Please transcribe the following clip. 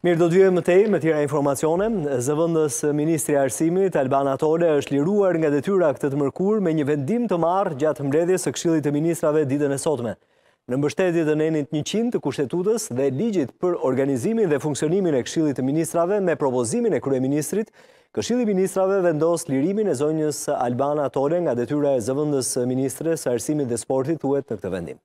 Mirë, do të vijojmë më tej me tjera informacione. Zëvendës ministrja e Arsimit, Albana Tole, është liruar nga detyra këtë të mërkurë me një vendim të marrë gjatë mbledhjes së Këshillit të Ministrave ditën e sotme. Në mbështetje të nenit 100 të Kushtetutës dhe ligjit për organizimin dhe funksionimin e Këshillit të Ministrave me propozimin e kryeministrit, Këshilli i Ministrave vendos lirimin e zonjës Albana Tole nga detyra e zëvendës ministres së Arsimit dhe Sportit, thuhet në këtë vendim.